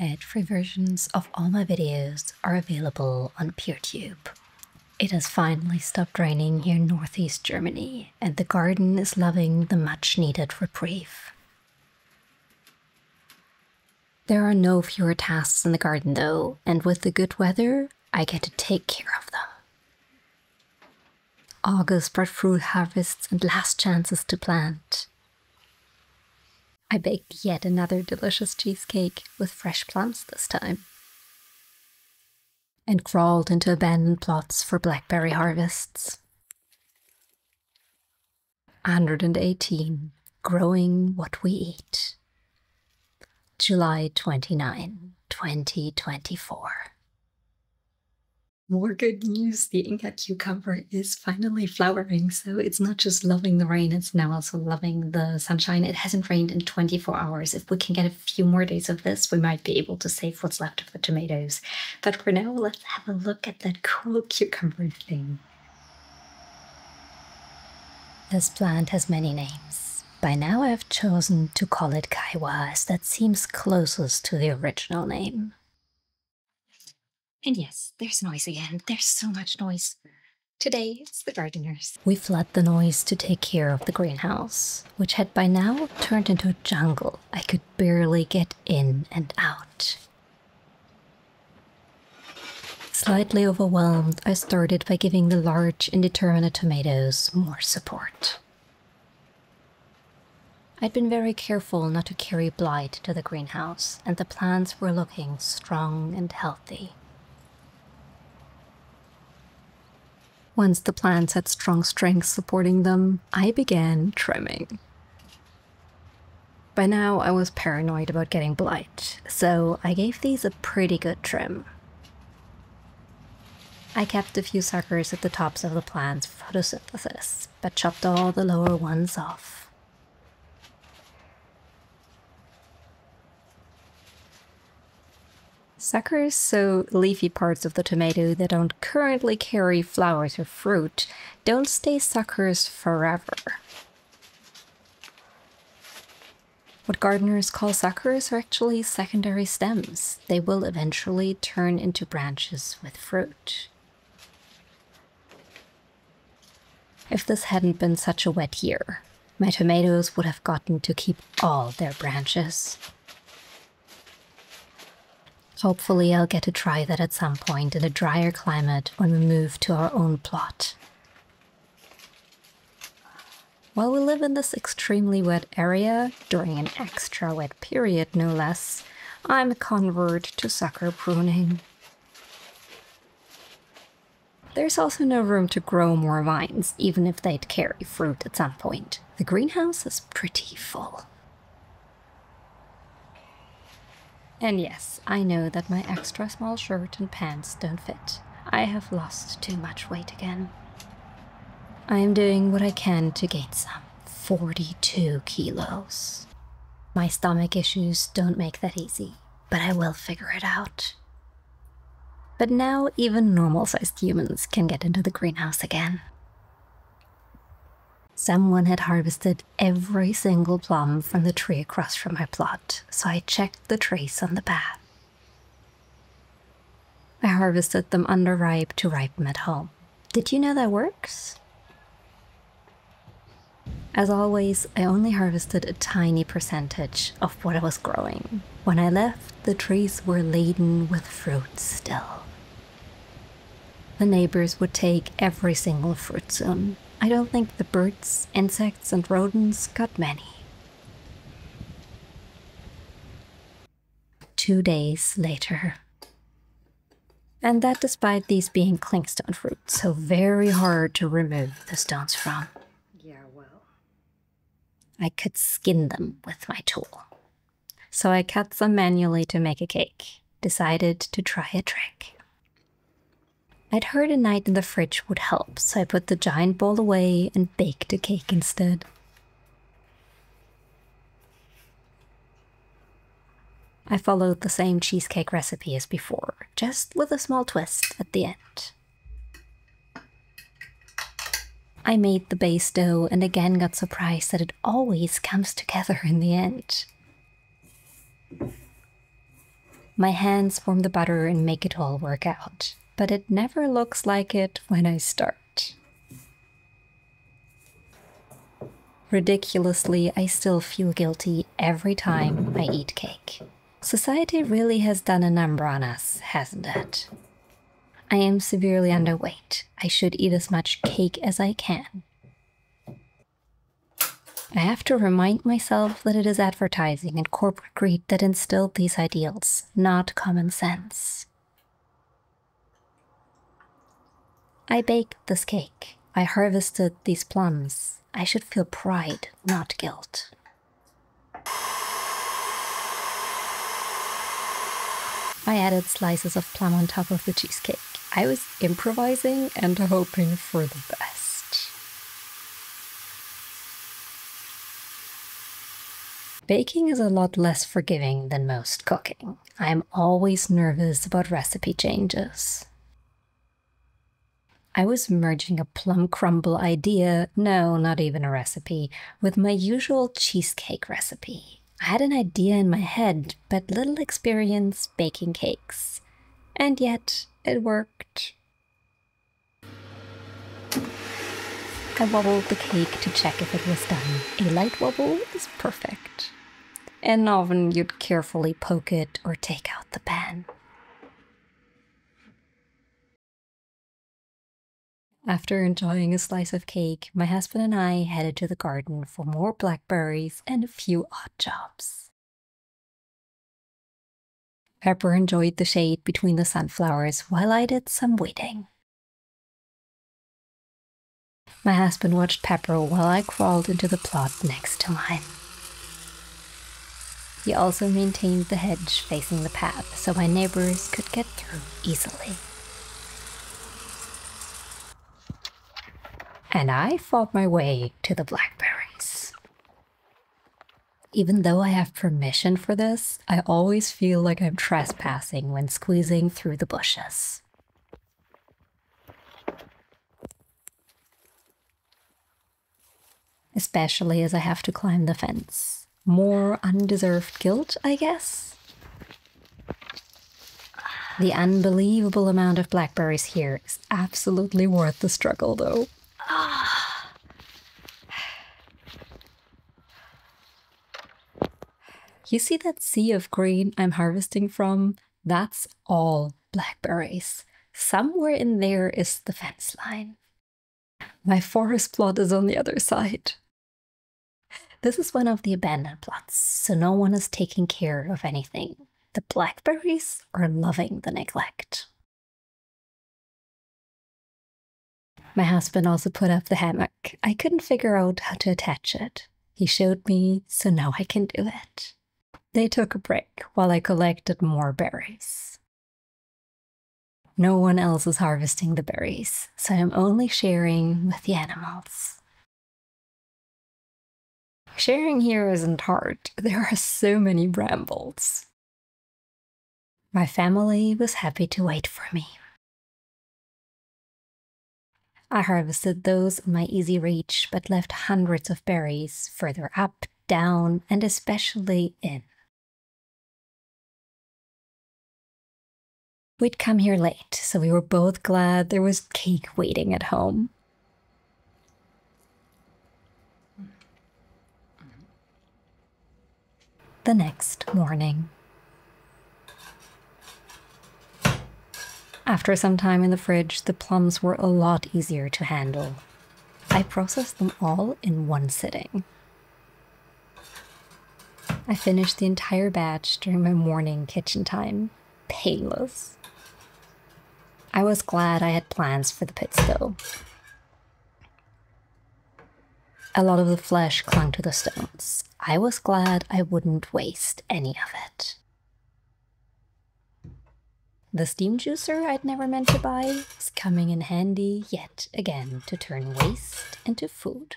Ad-free versions of all my videos are available on PeerTube. It has finally stopped raining here in northeast Germany, and the garden is loving the much needed reprieve. There are no fewer tasks in the garden though, and with the good weather, I get to take care of them. August brought fruit harvests and last chances to plant. I baked yet another delicious cheesecake with fresh plums this time. And crawled into abandoned plots for blackberry harvests. 118. Growing what we eat. July 29, 2024. More good news the Inca cucumber is finally flowering, so it's not just loving the rain, it's now also loving the sunshine. It hasn't rained in 24 hours. If we can get a few more days of this, we might be able to save what's left of the tomatoes. But for now, let's have a look at that cool cucumber thing. This plant has many names. By now, I've chosen to call it Caigua as that seems closest to the original name. And yes, there's noise again. There's so much noise. Today, it's the gardeners. We fled the noise to take care of the greenhouse, which had by now turned into a jungle. I could barely get in and out. Slightly overwhelmed, I started by giving the large, indeterminate tomatoes more support. I'd been very careful not to carry blight to the greenhouse, and the plants were looking strong and healthy. Once the plants had strong strength supporting them, I began trimming. By now, I was paranoid about getting blight, so I gave these a pretty good trim. I kept a few suckers at the tops of the plants for photosynthesis, but chopped all the lower ones off. Suckers, so leafy parts of the tomato that don't currently carry flowers or fruit, don't stay suckers forever. What gardeners call suckers are actually secondary stems. They will eventually turn into branches with fruit. If this hadn't been such a wet year, my tomatoes would have gotten to keep all their branches. Hopefully I'll get to try that at some point in a drier climate when we move to our own plot. While we live in this extremely wet area, during an extra wet period no less, I'm a convert to sucker pruning. There's also no room to grow more vines, even if they'd carry fruit at some point. The greenhouse is pretty full. And yes, I know that my extra small shirt and pants don't fit. I have lost too much weight again. I am doing what I can to gain some 42 kilos. My stomach issues don't make that easy, but I will figure it out. But now even normal sized humans can get into the greenhouse again. Someone had harvested every single plum from the tree across from my plot, so I checked the trace on the path. I harvested them underripe to ripen at home. Did you know that works? As always, I only harvested a tiny percentage of what I was growing. When I left, the trees were laden with fruit still. The neighbors would take every single fruit soon, I don't think the birds, insects, and rodents got many. Two days later. And that despite these being clingstone fruit, so very hard to remove the stones from. Yeah, well. I could skin them with my tool. So I cut them manually to make a cake. Decided to try a trick. I'd heard a night in the fridge would help, so I put the giant bowl away and baked a cake instead. I followed the same cheesecake recipe as before, just with a small twist at the end. I made the base dough and again got surprised that it always comes together in the end. My hands form the butter and make it all work out, but it never looks like it when I start. Ridiculously, I still feel guilty every time I eat cake. Society really has done a number on us, hasn't it? I am severely underweight. I should eat as much cake as I can. I have to remind myself that it is advertising and corporate greed that instilled these ideals, not common sense. I baked this cake. I harvested these plums. I should feel pride, not guilt. I added slices of plum on top of the cheesecake. I was improvising and hoping for the best. Baking is a lot less forgiving than most cooking. I'm always nervous about recipe changes. I was merging a plum crumble idea, no, not even a recipe, with my usual cheesecake recipe. I had an idea in my head, but little experience baking cakes. And yet, it worked. I wobbled the cake to check if it was done. A light wobble is perfect and often you'd carefully poke it or take out the pan. After enjoying a slice of cake, my husband and I headed to the garden for more blackberries and a few odd jobs. Pepper enjoyed the shade between the sunflowers while I did some weeding. My husband watched Pepper while I crawled into the plot next to mine. He also maintained the hedge facing the path so my neighbors could get through easily. And I fought my way to the blackberries. Even though I have permission for this, I always feel like I'm trespassing when squeezing through the bushes. Especially as I have to climb the fence more undeserved guilt, I guess. The unbelievable amount of blackberries here is absolutely worth the struggle, though. You see that sea of green I'm harvesting from? That's all blackberries. Somewhere in there is the fence line. My forest plot is on the other side. This is one of the abandoned plots, so no one is taking care of anything. The blackberries are loving the neglect. My husband also put up the hammock. I couldn't figure out how to attach it. He showed me, so now I can do it. They took a break while I collected more berries. No one else is harvesting the berries, so I'm only sharing with the animals. Sharing here isn't hard. There are so many brambles. My family was happy to wait for me. I harvested those in my easy reach, but left hundreds of berries further up, down, and especially in. We'd come here late, so we were both glad there was cake waiting at home. the next morning. After some time in the fridge, the plums were a lot easier to handle. I processed them all in one sitting. I finished the entire batch during my morning kitchen time. Painless. I was glad I had plans for the pits though. A lot of the flesh clung to the stones. I was glad I wouldn't waste any of it. The steam juicer I'd never meant to buy is coming in handy yet again to turn waste into food.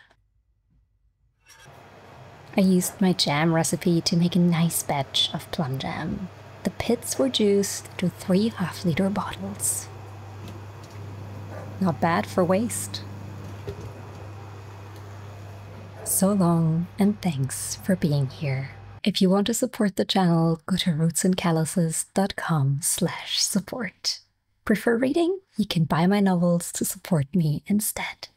I used my jam recipe to make a nice batch of plum jam. The pits were juiced to three half liter bottles. Not bad for waste. So long, and thanks for being here. If you want to support the channel, go to rootsandcalluses.com slash support. Prefer reading? You can buy my novels to support me instead.